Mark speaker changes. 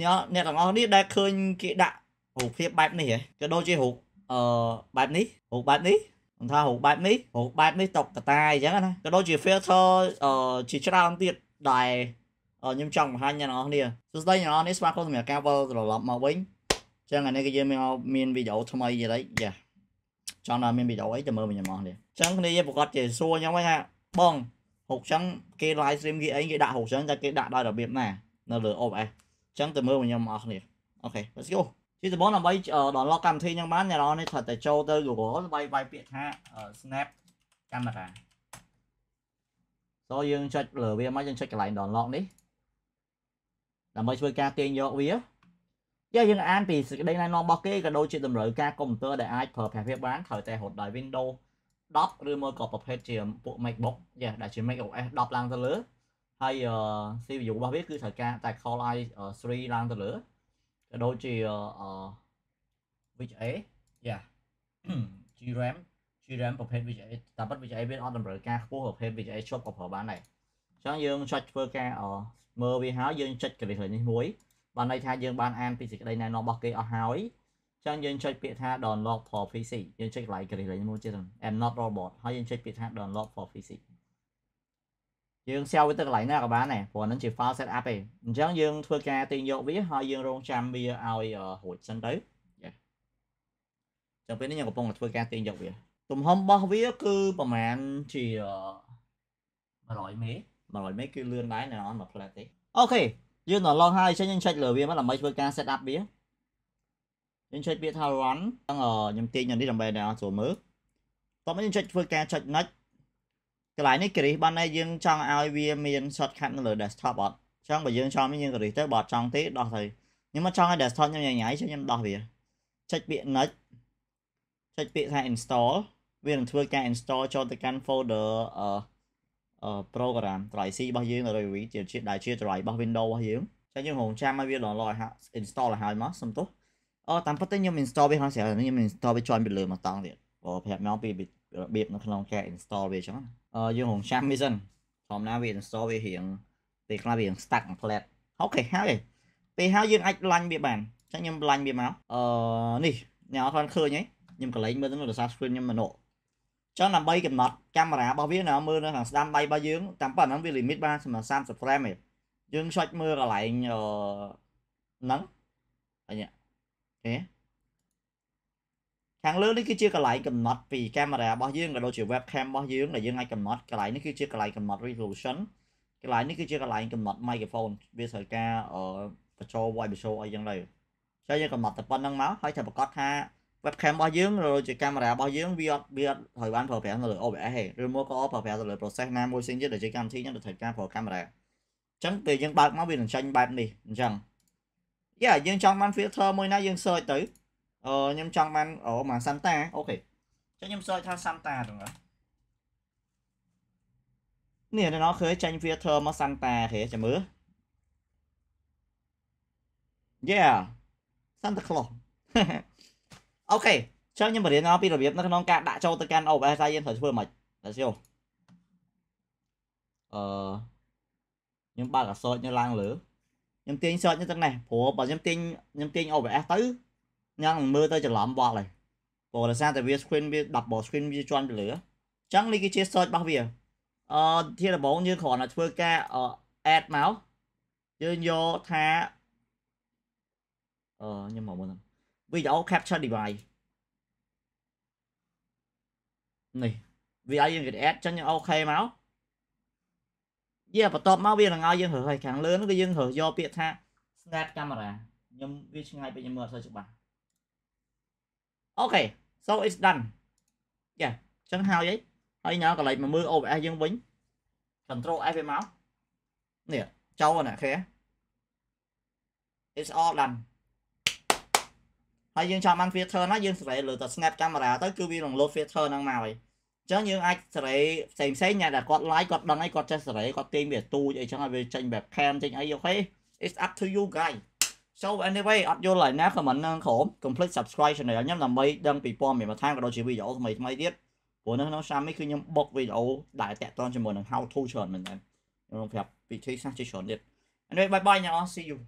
Speaker 1: អ្នកអ្នកទាំងអស់នេះដែលឃើញគេដាក់រូបភាពបែបនេះហ៎ក៏ដូចជារូបអឺបែបនេះរូបបែបនេះមិនថារូបបែបនេះរូបបែបនេះតុកកតាអញ្ចឹងណាក៏ដូចជា filter អឺជាច្រើនទៀតដែលខ្ញុំចង់បង្ហាញអ្នកទាំងអស់គ្នាសួស្តីអ្នកទាំងអស់នេះស្វាគមន៍សម្រាប់ការវិលត្រឡប់មកវិញអញ្ចឹងអានេះគឺយើងមានមានវីដេអូថ្មីយីយ៉ាចង់ដល់មានវីដេអូអីទៅមើលវិញអ្នកទាំងអស់គ្នាអញ្ចឹងគ្នាយើងប្រកាសជាសួរខ្ញុំហ្នឹងថាបងហុកចឹងគេ live stream គេអីគេដាក់ហុកចឹងតែគេដាក់ដោយរបៀបណានៅលើ OBS ចឹងទៅមើលខ្ញុំអស់គ្នាអូខេ let's go ជាដំបូងដើម្បី download កម្មវិធីហ្នឹងបានអ្នកនរនេះត្រូវតែចូលទៅ Google ដើម្បីវាយពាក្យថា Snap Camera សូយើងចុចលើវាមកយើងចុចកន្លែង download នេះដើម្បីធ្វើការទាញយកវាយកយើងអានពីសេចក្តីណែនាំរបស់គេក៏ដូចជាតម្រូវការកុំព្យូទ័រដែលអាចប្រើប្រាស់វាបានត្រូវតែរត់ដោយ Windows 10ឬមួយក៏ប្រភេទជាពួក MacBook យ៉ាដែលជា macOS 10ឡើងទៅលើ ហើយ CPU របស់វាគឺត្រូវការតែ Core i3 ឡើងទៅលើក៏ដូចជា VGA យ៉ា GRAM GRAM ប្រភេទ VGA តែប៉ុត VGA វាអត់តម្រូវការខ្ពស់ប្រភេទ VGA ជាប់ក៏ប្រើបានដែរអញ្ចឹងយើងចុចធ្វើការមើលវាហើយយើងចុចកន្លែងនេះមួយបានន័យថាយើងបានអានពីសេចក្តីណែនាំរបស់គេអស់ហើយចឹងយើងចុចពាក្យថា download for PC យើងចុចកន្លែងកន្លែងមួយទៀត I'm not robot ហើយយើងចុចពាក្យថា download for PC យើងសៀវវាទៅកន្លែងណាក៏បានដែរព្រោះហ្នឹងជា file setup ឯងអញ្ចឹងយើងធ្វើការទាញយកវាហើយយើងរងចាំវាឲ្យរួចសិនទៅចឹងពេលនេះខ្ញុំកំពុងធ្វើការទាញយកវា ទំហំរបស់វាគឺប្រហែលជា100មេ100មេគឺលឿនដែរនៅអនមួយផ្លែតទេអូខេយើងដល់ឡងហើយអញ្ចឹងយើងចុចលើវាមកដើម្បីធ្វើការ set up វាយើងចុចពាក្យថា run អញ្ចឹងខ្ញុំទាញនៅនេះដើម្បីឲ្យអ្នកចូលមើលតោះមកយើងចុចធ្វើការចុច next កន្លែងនេះគ្រីសបានតែយើងចង់ឲ្យវាមាន shortcut នៅលើ desktop អត់អញ្ចឹងបើយើងចង់យើងគ្រីសទៅបើអត់ចង់ទេដោះទៅខ្ញុំមកចង់ឲ្យ desktop ខ្ញុំញ៉ៃញ៉ៃចឹងខ្ញុំដោះវាចុចពាក្យ next ចុចពាក្យថា install វានឹងធ្វើការ install ចូលទៅកាន់ folder អឺអឺ program drive C របស់យើងឬជាជាដែលជា drive របស់ Windows របស់យើងចឹងយើងរងចាំឲ្យវា download ឲ្យ install ឲ្យហើយមកសុំទោសអូតាមពិតទៅខ្ញុំ install វាហើយស្រាប់ខ្ញុំ install វាជាន់ពីលើមកតង់ទៀតព្រោះប្រាប់មកពី របៀបនៅក្នុងការ install វាចឹងអឺយើងរងចាំវាសិនធម្មតាវា install វារៀងពេលខ្លះវារៀង stuck មួយផ្លែតអូខេហើយពេលហើយយើងអាចឡាញ់វាបានចឹងខ្ញុំឡាញ់វាមកអឺនេះអ្នកអត់ឃើញទេខ្ញុំកន្លែងមើលទៅដោយសារ screen ខ្ញុំមិននោះចឹងដើម្បីកំណត់កាមេរ៉ារបស់វាណាមើលនៅខាងស្ដាំដៃរបស់យើងតាមប៉ុណ្ណឹងវា limit បានសម្រាប់30 frame ទេយើងចុចមើលកន្លែងអឺហ្នឹងអញ្ចឹងទេ ខាងលើនេះគឺជាកន្លែងកំណត់ពីកាមេរ៉ារបស់យើងក៏ដូចជា webcam របស់យើងដែលយើងអាចកំណត់កន្លែងនេះគឺជាកន្លែងកំណត់ resolution កន្លែងនេះគឺជាកន្លែងកំណត់ microphone វាត្រូវការអឺបញ្ចូល voice បញ្ចូលអីចឹងទៅចឹងយើងកំណត់តែប៉ុណ្្នឹងមកហើយត្រូវប្រកាសថា webcam របស់យើងឬជាកាមេរ៉ារបស់យើងវាអត់វាអត់ត្រូវបានប្រើប្រាស់នៅលើ OBS ទេឬមកក៏ប្រើប្រាស់ទៅលើ process ណាមួយផ្សេងទៀតដែលជាកម្មវិធីហ្នឹងទៅត្រូវការប្រើកាមេរ៉ាអញ្ចឹងពេលយើងបើកមកវានឹងចាញ់បែបនេះអញ្ចឹងយ៉ាយើងចង់បាន filter មួយណាយើង search ទៅ អឺខ្ញុំចង់បានអូមក Santa អូខេអញ្ចឹងខ្ញុំ search ថា Santa ហ្នឹងនេះនៅនោះឃើញចាញ់ filter មក Santa គេចាំមើល Yeah Santa Claus អូខេចឹងខ្ញុំបរៀនមកពីរបៀបនៅក្នុងការដាក់ចូលទៅកាន់ OBS ថាយើងត្រូវធ្វើម៉េចតែជិះអឺខ្ញុំបើកអា search នៅឡើងលើខ្ញុំទាញ search នៅទាំងនេះព្រោះបើខ្ញុំទាញខ្ញុំទាញ OBS ទៅខ្ញុំនឹងមើលទៅច្រឡំបោះហើយព្រោះដោយសារតែវា screen វា double screen វាជាន់ពីលើអញ្ចឹងនេះគឺជា search របស់វាអឺជាដំបូងយើងគ្រាន់តែធ្វើការ add មកយើងយកថាអឺខ្ញុំមកមុន video capture device នេះវាឲ្យយើង get add ចឹងយើងអូខេមកយាបន្ទាប់មកវានឹងឲ្យយើងរើសឲ្យខាងលើនោះគឺយើងរើសយកពាក្យថា snap camera ខ្ញុំវាឆ្ងាយពេកខ្ញុំមើលអត់សូវច្បាស់ អូខេ so it's done យ៉ាចឹងហើយហើយញ៉ាំកន្លែងមកមើល OBS យើងវិញ control F វាមកនេះចូលណាខេ it's all done ហើយយើងចង់បាន filter ណាយើងសេរីលើតែ snap camera ទៅគឺវានឹង load filter ហ្នឹងមកហើយអញ្ចឹងយើងអាចសេរីផ្សេងផ្សេងអ្នកដែលគាត់ like គាត់ដឹងអីគាត់ចេះសេរីគាត់ទាញវាទូចអីចឹងឲ្យវាចេញបែប cam ចេញអីអូខេ it's up to you guys so anyway អត់យល់ឡើយណា comment នៅក្រោម complete subscribe channel ខ្ញុំដើម្បីដឹងពីព័ត៌មានបន្ថែមក៏ដូចជាវីដេអូថ្មីថ្មីទៀតព្រោះនៅក្នុងឆ្នាំនេះគឺខ្ញុំបុកវីដេអូដែលតាក់ទងជាមួយនឹង how to ច្រើនមែនតើខ្ញុំប្រាប់វិធីសាស្ត្រជាច្រើនទៀត anyway bye bye អ្នកអរ see you